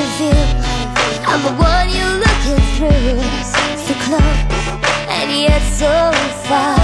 I'm the one you're looking through So close and yet so far.